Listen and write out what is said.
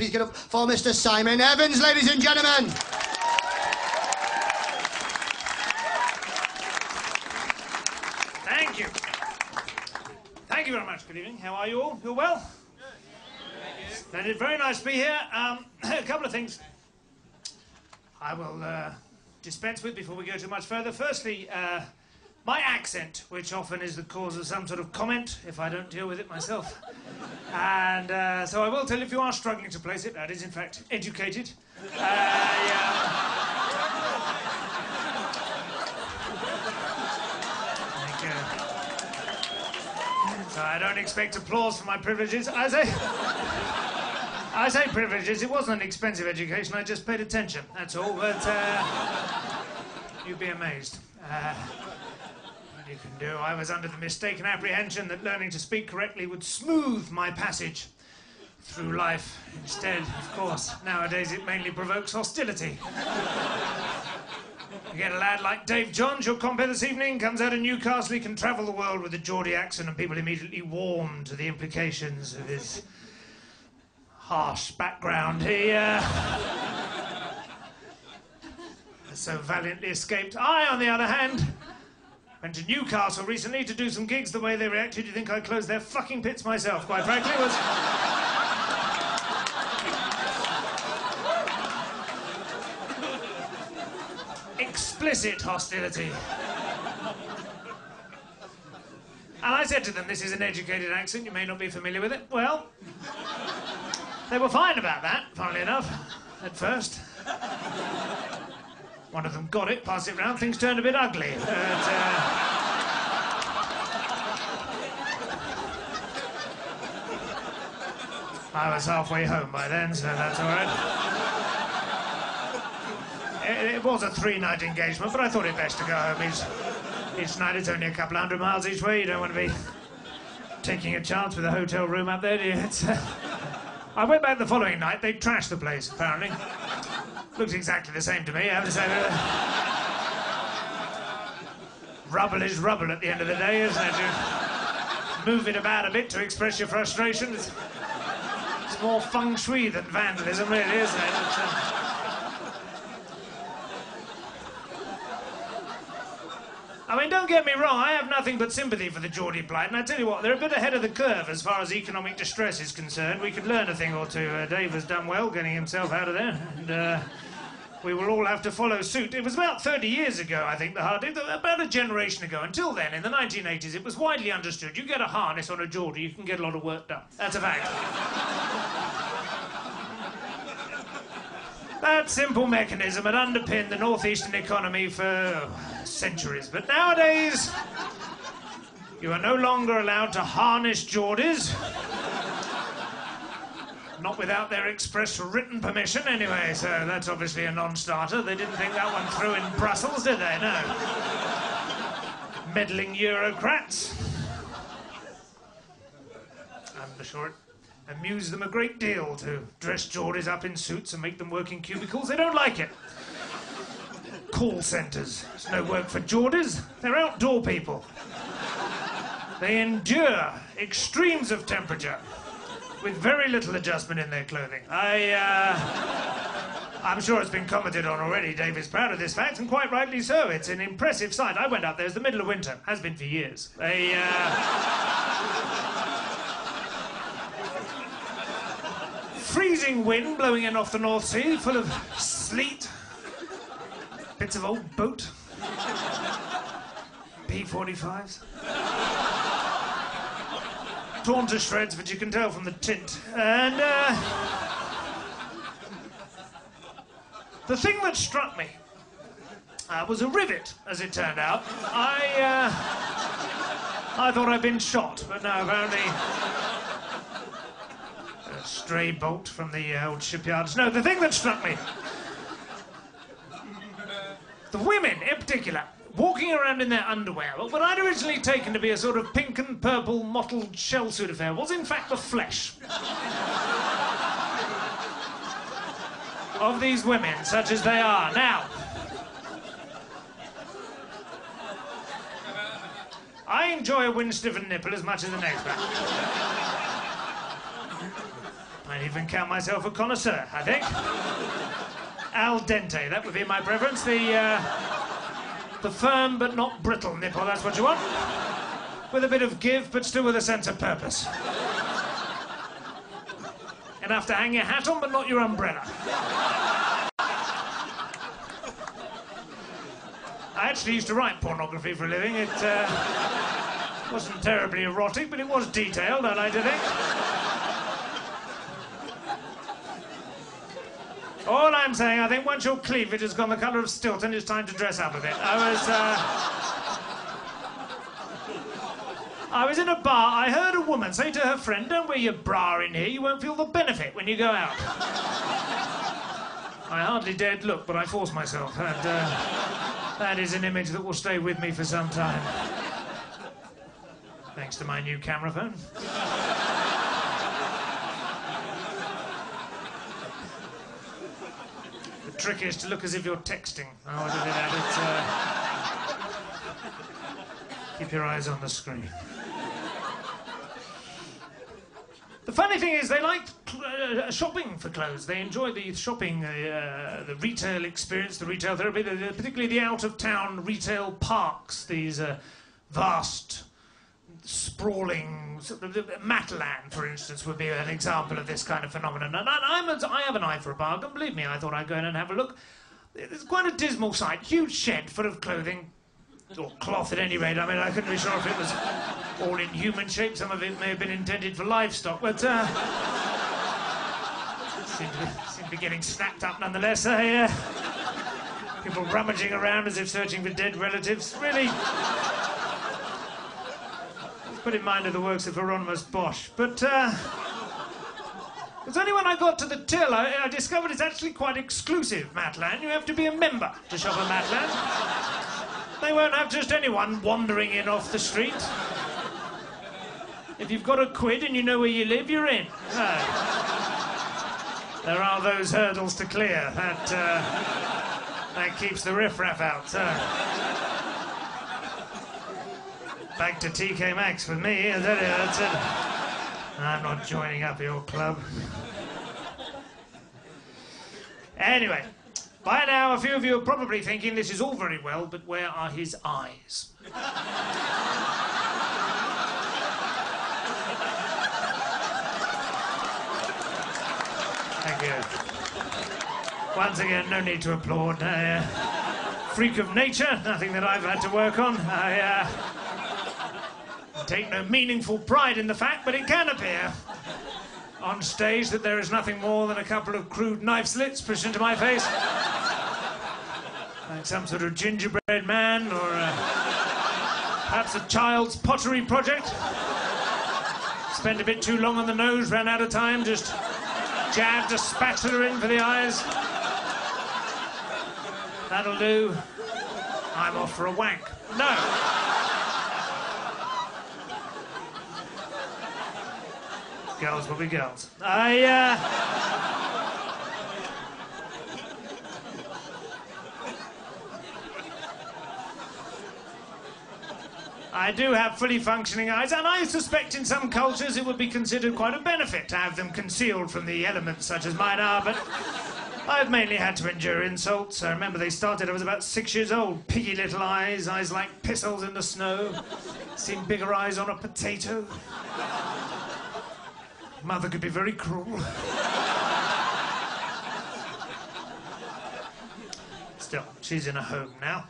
please get up for Mr. Simon Evans, ladies and gentlemen? Thank you. Thank you very much. Good evening. How are you all? You're well? Splendid. Very nice to be here. Um, a couple of things I will uh, dispense with before we go too much further. Firstly, uh, my accent, which often is the cause of some sort of comment if I don't deal with it myself. and uh, so I will tell you if you are struggling to place it, that is in fact educated. Uh, yeah. So I don't expect applause for my privileges. I say. I say privileges. It wasn't an expensive education. I just paid attention. That's all. But uh, you'd be amazed. Uh, you can do. I was under the mistaken apprehension that learning to speak correctly would smooth my passage through life. Instead, of course, nowadays it mainly provokes hostility. You get a lad like Dave Johns, your compere this evening, comes out of Newcastle, he can travel the world with a Geordie accent, and people immediately warm to the implications of his harsh background. He uh, so valiantly escaped. I, on the other hand, went to Newcastle recently to do some gigs. The way they reacted, you think I closed their fucking pits myself, quite frankly. Was. Explicit hostility. And I said to them, This is an educated accent, you may not be familiar with it. Well, they were fine about that, funnily enough, at first. One of them got it, passed it round, things turned a bit ugly. But, uh, I was halfway home by then, so that's all right. It, it was a three-night engagement, but I thought it best to go home. Each, each night it's only a couple of hundred miles each way. You don't want to be taking a chance with a hotel room up there, do you? Uh, I went back the following night. They trashed the place, apparently. Looks exactly the same to me, I have to say. Rubble is rubble at the end of the day, isn't it? You move it about a bit to express your frustration. It's, it's more feng shui than vandalism, really, isn't it? It's, uh, I mean, don't get me wrong, I have nothing but sympathy for the Geordie plight, and I tell you what, they're a bit ahead of the curve as far as economic distress is concerned. We could learn a thing or two. Uh, Dave has done well getting himself out of there, and uh, we will all have to follow suit. It was about 30 years ago, I think, the hard about a generation ago. Until then, in the 1980s, it was widely understood you get a harness on a Geordie, you can get a lot of work done. That's a fact. That simple mechanism had underpinned the northeastern economy for centuries. But nowadays, you are no longer allowed to harness Geordies. Not without their express written permission, anyway, so that's obviously a non starter. They didn't think that one through in Brussels, did they? No. Meddling Eurocrats. I'm sure it amused them a great deal to dress Geordies up in suits and make them work in cubicles. They don't like it. Call centres. It's no work for Geordies. They're outdoor people. They endure extremes of temperature with very little adjustment in their clothing. I, uh, I'm sure it's been commented on already. Dave is proud of this fact, and quite rightly so. It's an impressive sight. I went up there. It's the middle of winter. Has been for years. They, uh, freezing wind blowing in off the North Sea, full of sleet, bits of old boat, P-45s. Torn to shreds, but you can tell from the tint. And uh, the thing that struck me uh, was a rivet, as it turned out. I uh, I thought I'd been shot, but no, apparently stray bolt from the uh, old shipyards. No, the thing that struck me. The women, in particular, walking around in their underwear, what I'd originally taken to be a sort of pink and purple mottled shell suit affair was in fact the flesh. of these women, such as they are. Now, I enjoy a wind-stiffened nipple as much as the next man. I'd even count myself a connoisseur, I think. Al dente, that would be my preference. The, uh, the firm but not brittle nipple, that's what you want. With a bit of give, but still with a sense of purpose. Enough to hang your hat on, but not your umbrella. I actually used to write pornography for a living. It uh, wasn't terribly erotic, but it was detailed, and I like to think. All I'm saying, I think once your cleavage has gone the colour of Stilton, it's time to dress up a bit. I was. Uh... I was in a bar. I heard a woman say to her friend, Don't wear your bra in here, you won't feel the benefit when you go out. I hardly dared look, but I forced myself. And, uh, that is an image that will stay with me for some time. Thanks to my new camera phone. The trick is to look as if you're texting. I uh... Keep your eyes on the screen. The funny thing is, they like uh, shopping for clothes. They enjoy the shopping, uh, the retail experience, the retail therapy, the, the, particularly the out-of-town retail parks. These uh, vast, sprawling, sort of, Matalan, for instance, would be an example of this kind of phenomenon. And I, I'm a, I have an eye for a bargain. Believe me, I thought I'd go in and have a look. It's quite a dismal sight. Huge shed full of clothing, or cloth at any rate. I mean, I couldn't be sure if it was all in human shape. Some of it may have been intended for livestock, but uh, seemed, to be, seemed to be getting snapped up nonetheless. Uh, people rummaging around as if searching for dead relatives. Really. Put in mind of the works of Hieronymus Bosch. But uh, it's only when I got to the till I, I discovered it's actually quite exclusive, Matalan. You have to be a member to shop at Matalan. They won't have just anyone wandering in off the street. If you've got a quid and you know where you live, you're in. There are those hurdles to clear. That, uh, that keeps the riffraff out. Uh, back to TK Maxx for me. I tell you, that's it. I'm not joining up your club. Anyway, by now, a few of you are probably thinking this is all very well, but where are his eyes? Thank you. Once again, no need to applaud. Uh, freak of nature, nothing that I've had to work on. I uh, take no meaningful pride in the fact, but it can appear on stage that there is nothing more than a couple of crude knife slits pushed into my face. like some sort of gingerbread man or uh, perhaps a child's pottery project. Spent a bit too long on the nose, ran out of time, just jabbed a spatula in for the eyes. That'll do. I'm off for a wank. No. Girls will be girls. I, uh... I do have fully functioning eyes, and I suspect in some cultures it would be considered quite a benefit to have them concealed from the elements such as mine are, but I've mainly had to endure insults. I remember they started, I was about six years old. Piggy little eyes, eyes like pistils in the snow. Seen bigger eyes on a potato. Mother could be very cruel. Still, she's in a home now.